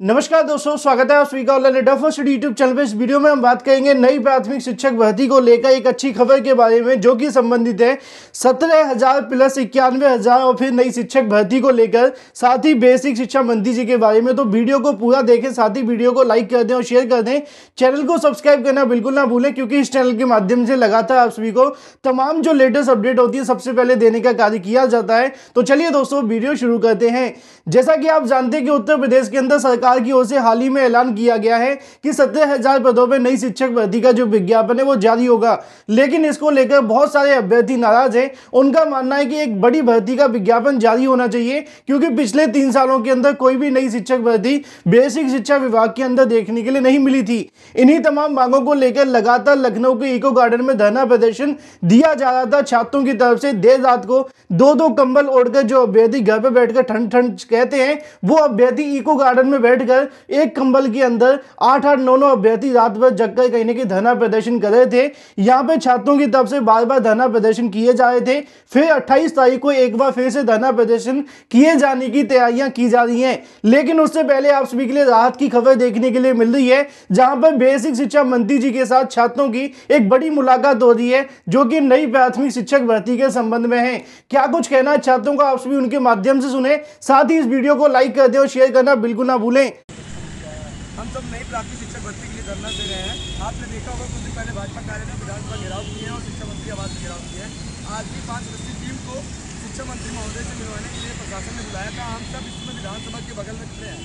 नमस्कार दोस्तों, स्वागत है आप सभी का ऑनलाइन फ़र्स्ट यूट्यूब चैनल पे। इस वीडियो में हम बात करेंगे नई प्राथमिक शिक्षक भर्ती को लेकर एक अच्छी खबर के बारे में, जो कि संबंधित है। सत्रह हज़ार प्लस इक्यानवे हज़ार और फिर नई शिक्षक भर्ती को लेकर, साथ ही बेसिक शिक्षा मंत्री जी के बारे में। तो वीडियो को पूरा देखें, साथ ही वीडियो को लाइक कर दें और शेयर कर दें। चैनल को सब्सक्राइब करना बिल्कुल ना भूलें, क्योंकि इस चैनल के माध्यम से लगातार आप सभी को तमाम जो लेटेस्ट अपडेट होती है, सबसे पहले देने का कार्य किया जाता है। तो चलिए दोस्तों वीडियो शुरू करते हैं। जैसा कि आप जानते हैं कि उत्तर प्रदेश के अंदर सरकार सरकार की ओर से हाल ही में ऐलान किया गया है कि सत्रह हज़ार पदों पर नई शिक्षक भर्ती का जो विज्ञापन है वो जारी होगा। लेकिन इसको लेकर बहुत सारे अभ्यर्थी नाराज़ हैं। उनका मानना है कि एक बड़ी भर्ती का विज्ञापन जारी होना चाहिए, क्योंकि पिछले तीन सालों के अंदर कोई भी नई शिक्षक भर्ती बेसिक शिक्षा विभाग के अंदर देखने के लिए नहीं मिली थी। इन्हीं तमाम मांगों को लेकर लगातार लखनऊ के इको गार्डन में धरना प्रदर्शन दिया जा रहा था। छात्रों की तरफ़ से देर रात को दो दो कंबल ओढ़कर जो अभ्यर्थी घर पर बैठकर ठंड ठंड कहते हैं, वो अभ्यर्थी इको गार्डन में बैठ बैठकर एक कंबल के अंदर आठ आठ, नौ नौ अभ्यर्थी रात भर जगकर कहीं ना कहीं धरना प्रदर्शन कर रहे थे। यहाँ पे छात्रों की तरफ़ से बार बार धरना प्रदर्शन किए जा रहे थे। फिर 28 तारीख को एक बार फिर से धरना प्रदर्शन किए जाने की तैयारियाँ की जा रही हैं। लेकिन उससे पहले आप सभी के लिए राहत की खबर देखने के लिए मिल रही है, जहाँ पर बेसिक शिक्षा मंत्री जी के साथ छात्रों की एक बड़ी मुलाकात हो रही है, जो कि नई प्राथमिक शिक्षक भर्ती के संबंध में है। क्या कुछ कहना है छात्रों को, आप सभी उनके माध्यम से सुने। साथ ही इस वीडियो को लाइक कर दे और शेयर करना बिल्कुल ना भूलें। हम सब नई प्राथमिक शिक्षक भर्ती के लिए धरना दे रहे हैं। आपने देखा होगा, कुछ दिन पहले भाजपा कार्यालय में विधानसभा घेराव किए हैं और शिक्षा मंत्री आवास में घेराव किए हैं। आज भी पाँच सदस्यीय टीम को शिक्षा मंत्री महोदय से मिलवाने के लिए प्रशासन ने बुलाया था। हम सब इसमें विधानसभा के बगल में खड़े हैं।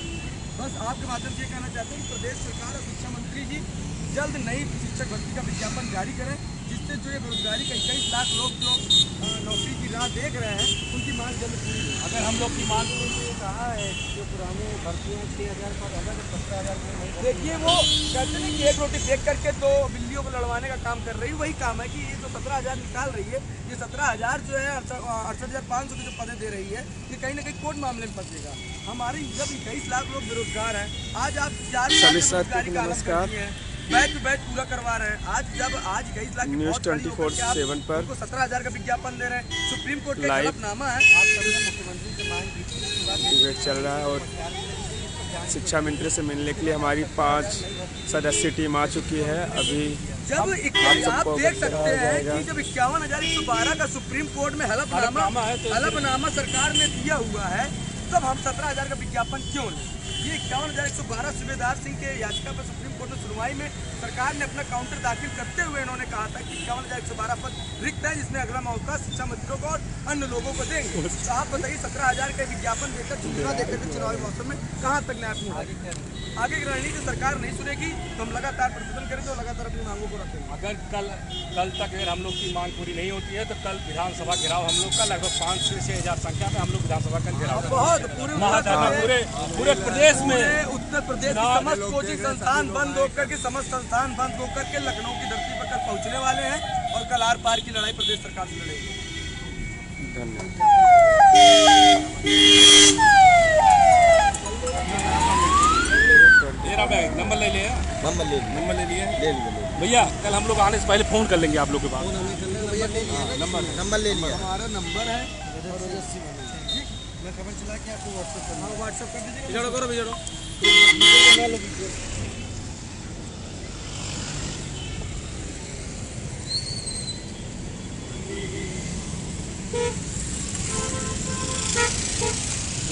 बस आपके माध्यम से ये कहना चाहते हैं कि प्रदेश सरकार और शिक्षा मंत्री जी जल्द नई शिक्षक भर्ती का विज्ञापन जारी करें। जिससे जो ये बेरोजगारी का इक्कीस लाख लोग जो नौकरी की राह देख रहे हैं उनकी मांग जल्द पूरी अगर हम लोग की मांग ये कहा है जो पुराने भर्ती हैं छः हज़ार पद अलग सत्रह हज़ार देखिए वो कहते हैं कि एक रोटी देख करके दो बिल्लियों को लड़वाने का काम कर रही है वही काम है कि ये जो सत्रह हज़ार निकाल रही है ये सत्रह हज़ार जो है अड़सठ हज़ार पाँच सौ की जो पदें दे रही है ये कहीं ना कहीं कोर्ट मामले में फंसेगा। हमारे जब इक्कीस लाख लोग बेरोजगार हैं आज आप चार बेरोजगारी का नमस्कार। बैच बैच पूरा करवा रहे हैं। आज जब आज इक्कीस lakh news twenty four seven पर सत्रह हज़ार का विज्ञापन दे रहे हैं। सुप्रीम कोर्ट का हलफनामा है। मुख्यमंत्री से मांग डिबेट चल रहा है और शिक्षा मंत्री से मिलने के लिए हमारी पाँच सदस्य टीम आ चुकी है। अभी जब आप देख सकते हैं कि जब इक्यावन हज़ार एक सौ बारह का सुप्रीम कोर्ट में हलफनामा तो हलफनामा सरकार ने दिया हुआ है तब हम सत्रह हज़ार का विज्ञापन क्यों लें? ये इक्यावन हज़ार एक सौ बारह सुबेदार सिंह के याचिका पर सुप्रीम सुनवाई में सरकार ने अपना काउंटर दाखिल करते हुए इन्होंने कहा था कि इक्यावन हज़ार एक सौ बारह पद रिक्त है जिसमें अगला मौका शिक्षा मंत्रियों को और अन्य लोगों को देंगे। तो आप बताइए सत्रह हज़ार का विज्ञापन देकर चुनाव देकर के चुनावी मौसम में कहाँ तक न्याय पहुँचा आगे की रणनीति सरकार नहीं सुनेगी तो हम लगातार प्रदर्शन करेंगे और लगातार अपनी मांगों को रखेंगे। अगर कल कल तक अगर हम लोग की मांग पूरी नहीं होती है तो कल विधानसभा घेराव हम लोग का लगभग पाँच से छह हज़ार संख्या में हम लोग विधानसभा का घेराव बहुत पूरे पूरे पूरे प्रदेश में उत्तर प्रदेश समस्त कोचिंग संस्थान बंद होकर के समस्त संस्थान बंद होकर के लखनऊ की धरती पर कल पहुँचने वाले हैं और कल आर पार की लड़ाई प्रदेश सरकार से लड़ेगी। धन्यवाद। नंबर ले लिया? नंबर ले नंबर ले लिए भैया कल हम लोग आने से पहले फ़ोन कर लेंगे आप लोग के पास। नंबर नंबर ले लिया। हमारा नंबर है। मैं खबर चला के आपको व्हाट्सएप कर व्हाट्सएप कर दीजिए करो भैया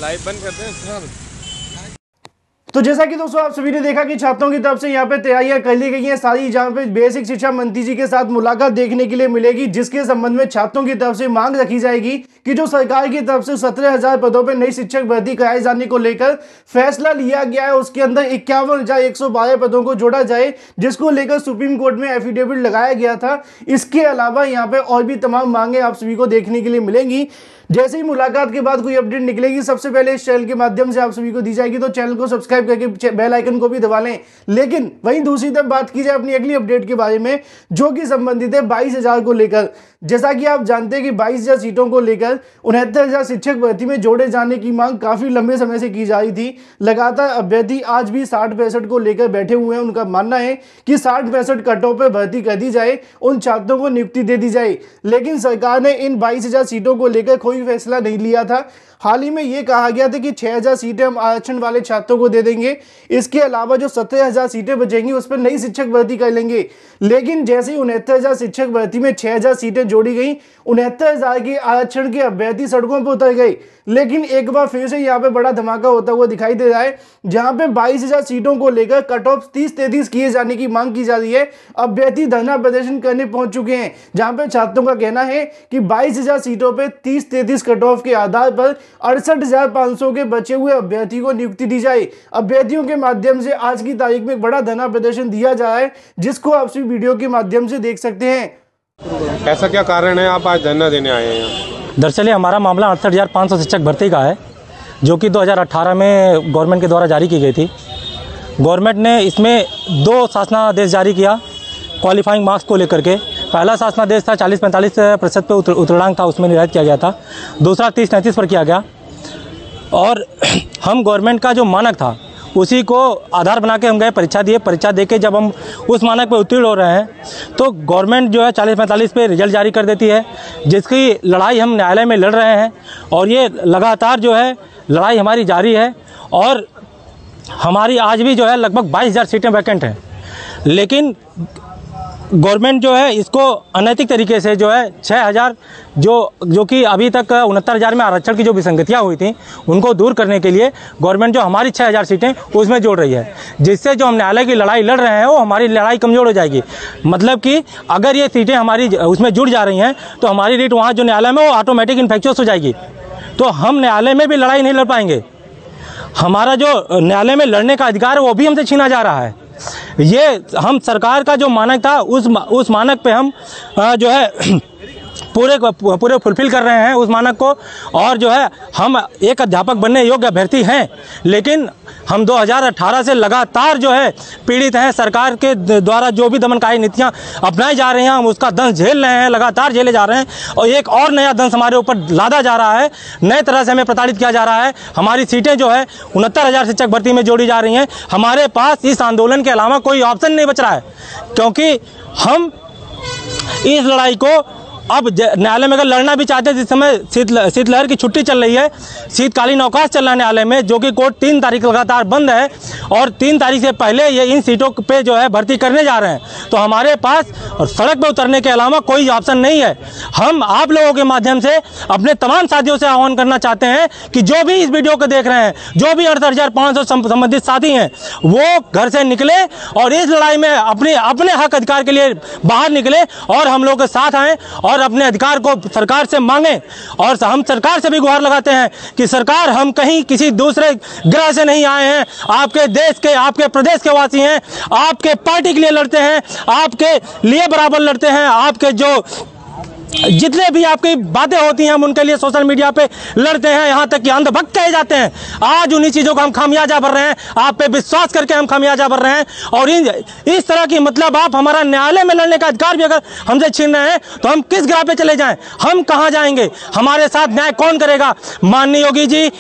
लाइव बंद करते हैं तो जैसा कि दोस्तों, आप सभी ने देखा कि छात्रों की तरफ़ से यहाँ पे तैयारियाँ कर ली गई हैं। सारी जहाँ पे बेसिक शिक्षा मंत्री जी के साथ मुलाकात देखने के लिए मिलेगी, जिसके संबंध में छात्रों की तरफ़ से मांग रखी जाएगी कि जो सरकार की तरफ़ से सत्रह हज़ार पदों पर नई शिक्षक भर्ती कराए जाने को लेकर फैसला लिया गया है, उसके अंदर इक्यावन पदों को जोड़ा जाए, जिसको लेकर सुप्रीम कोर्ट में एफिडेविट लगाया गया था। इसके अलावा यहाँ पे और भी तमाम मांगे आप सभी को देखने के लिए मिलेंगी। जैसे ही मुलाकात के बाद कोई अपडेट निकलेगी, सबसे पहले इस चैनल के माध्यम से आप सभी को दी जाएगी तो चैनल को सब्सक्राइब करके बेल आइकन को भी दबा लें। लेकिन वहीं दूसरी तरफ़ बात की जाए अपनी अगली अपडेट के बारे में, जो कि संबंधित है बाईस हज़ार को लेकर। जैसा कि आप जानते हैं कि बाईस सीटों को लेकर उनहत्तर हज़ार शिक्षक भर्ती में जोड़े जाने की मांग काफ़ी लंबे समय से की जा रही थी। लगातार अभ्यर्थी आज भी साठ पैंसठ को लेकर बैठे हुए हैं। उनका मानना है कि साठ पैंसठ कटों पर भर्ती कर दी जाए, उन छात्रों को नियुक्ति दे दी जाए। लेकिन सरकार ने इन बाईस सीटों को लेकर कोई फैसला नहीं लिया था। हाल ही में ये कहा गया था कि 6000 सीटें हम आरक्षण वाले छात्रों को दे देंगे। इसके अलावा जो 17000 सीटें बचेंगी, उस पर नई शिक्षक भर्ती कर लेंगे। लेकिन जैसे ही उनहत्तर शिक्षक भर्ती में 6000 सीटें जोड़ी गई, उनहत्तर हज़ार के आरक्षण के अभ्यर्थी सड़कों पर उतर गए। लेकिन एक बार फिर से यहाँ पे बड़ा धमाका होता हुआ दिखाई दे रहा है, जहाँ पे बाईस हज़ार सीटों को लेकर कट ऑफ़ तीस तैतीस किए जाने की मांग की जा रही है। अभ्यर्थी धरना प्रदर्शन करने पहुँच चुके हैं, जहाँ पे छात्रों का कहना है कि बाईस हज़ार सीटों पे तीस तैतीस कट ऑफ़ के आधार पर अड़सठ हज़ार पाँच सौ के बचे हुए अभ्यर्थी को नियुक्ति दी जाए। अभ्यर्थियों के माध्यम से आज की तारीख में एक बड़ा धरना प्रदर्शन दिया जा रहा है जिसको आप इस वीडियो के माध्यम से देख सकते हैं। ऐसा क्या कारण है? आप आज धरना देने आए हैं दरअसल हमारा मामला अड़सठ हज़ार पाँच सौ शिक्षक भर्ती का है जो कि 2018 में गवर्नमेंट के द्वारा जारी की गई थी। गवर्नमेंट ने इसमें दो शासनादेश जारी किया क्वालिफाइंग मार्क्स को लेकर के। पहला शासनादेश था 40-45 प्रतिशत पे उतर- था, उसमें निर्धारित किया गया था। दूसरा तीस तैंतीस पर किया गया। और हम गवर्नमेंट का जो मानक था, उसी को आधार बना के हम गए, परीक्षा दिए। परीक्षा दे के जब हम उस मानक पर उत्तीर्ण हो रहे हैं तो गवर्नमेंट जो है चालीस पैंतालीस पे रिज़ल्ट जारी कर देती है, जिसकी लड़ाई हम न्यायालय में लड़ रहे हैं। और ये लगातार जो है, लड़ाई हमारी जारी है। और हमारी आज भी जो है, लगभग बाईस हज़ार सीटें वैकेंट हैं। लेकिन गवर्नमेंट जो है, इसको अनैतिक तरीके से जो है छः हज़ार जो जो कि अभी तक उनहत्तर हज़ार में आरक्षण की जो विसंगतियाँ हुई थी, उनको दूर करने के लिए गवर्नमेंट जो हमारी छः हज़ार सीटें उसमें जोड़ रही है। जिससे जो हम न्यायालय की लड़ाई लड़ रहे हैं, वो हमारी लड़ाई कमज़ोर हो जाएगी। मतलब कि अगर ये सीटें हमारी उसमें जुड़ जा रही हैं तो हमारी रीट वहाँ जो न्यायालय में वो ऑटोमेटिक इन्फेक्चुअस हो जाएगी। तो हम न्यायालय में भी लड़ाई नहीं लड़ पाएँगे। हमारा जो न्यायालय में लड़ने का अधिकार है, वो भी हमसे छीना जा रहा है। ये हम सरकार का जो मानक था उस उस मानक पे हम जो है पूरे पूरे फुलफिल कर रहे हैं उस मानक को। और जो है, हम एक अध्यापक बनने योग्य अभ्यर्थी हैं, लेकिन हम 2018 से लगातार जो है, पीड़ित हैं। सरकार के द्वारा जो भी दमनकारी नीतियाँ अपनाई जा रही हैं, हम उसका दंश झेल रहे हैं, लगातार झेले जा रहे हैं। और एक और नया दंश हमारे ऊपर लादा जा रहा है, नए तरह से हमें प्रताड़ित किया जा रहा है। हमारी सीटें जो है, उनहत्तर हज़ार शिक्षक भर्ती में जोड़ी जा रही हैं। हमारे पास इस आंदोलन के अलावा कोई ऑप्शन नहीं बच रहा है, क्योंकि हम इस लड़ाई को अब न्यायालय में अगर लड़ना भी चाहते हैं, जिस समय शीत शीतलहर की छुट्टी चल रही है, शीतकालीन अवकाश चल रहा है न्यायालय में, जो कि कोर्ट तीन तारीख लगातार बंद है, और तीन तारीख से पहले ये इन सीटों पे जो है भर्ती करने जा रहे हैं। तो हमारे पास और सड़क पे उतरने के अलावा कोई ऑप्शन नहीं है। हम आप लोगों के माध्यम से अपने तमाम साथियों से आह्वान करना चाहते हैं कि जो भी इस वीडियो को देख रहे हैं, जो भी अड़सठ हज़ार पाँच सौ, संबंधित साथी हैं, वो घर से निकले और इस लड़ाई में अपने अपने हक अधिकार के लिए बाहर निकले और हम लोग के साथ आएँ और अपने अधिकार को सरकार से मांगे और हम सरकार से भी गुहार लगाते हैं कि सरकार हम कहीं किसी दूसरे ग्रह से नहीं आए हैं। आपके देश के, आपके प्रदेश के वासी हैं, आपके पार्टी के लिए लड़ते हैं, आपके लिए बराबर लड़ते हैं, आपके जो जितने भी आपकी बातें होती हैं, हम उनके लिए सोशल मीडिया पे लड़ते हैं, यहाँ तक कि अंधभक्त कहे जाते हैं। आज उन्हीं चीज़ों का हम खामियाजा भर रहे हैं। आप पे विश्वास करके हम खामियाजा भर रहे हैं। और इन, इस तरह की मतलब आप हमारा न्यायालय में लड़ने का अधिकार भी अगर हमसे छीन रहे हैं तो हम किस ग्राह पे चले जाए? हम कहाँ जाएँगे? हमारे साथ न्याय कौन करेगा? माननीय योगी जी।